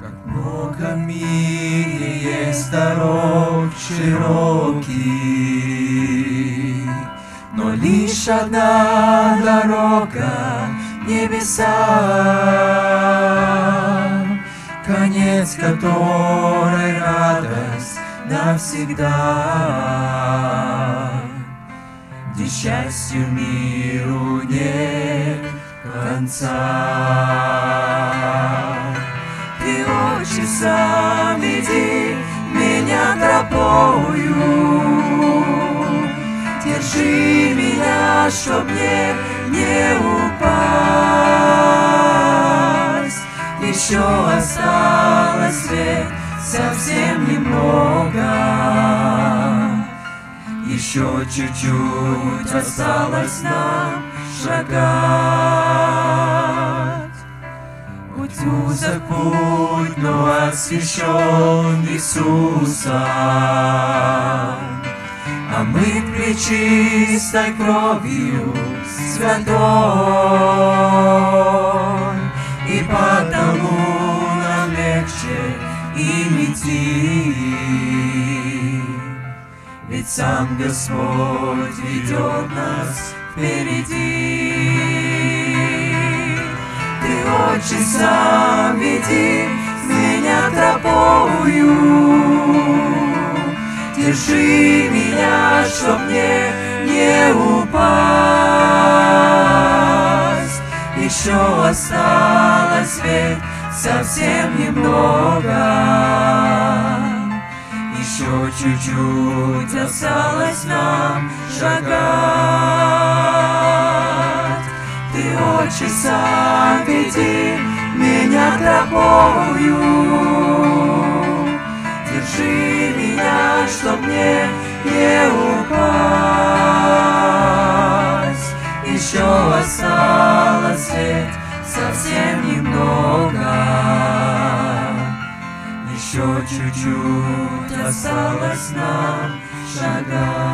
Как много в мире есть дорог широких, но лишь одна дорога небеса, конец которой радость навсегда. Где счастью миру нет конца. Отче, сам веди меня тропою, Держи меня, чтоб мне не упасть. Еще осталось ведь совсем немного. Еще чуть-чуть осталось нам шагать. Узок путь, но освящен Иисусом. А мы причистой кровью святой, И потому нам легче им идти. Ведь сам Господь ведет нас впереди. Сам веди меня тропою, Держи меня, чтоб мне не упасть. Еще осталось ведь совсем немного. Еще чуть-чуть осталось нам шагать. Ты, Отче, сам веди меня тропою, Держи меня, чтоб мне не упасть. Еще осталось ведь совсем немного. Еще чуть-чуть осталось нам шагать.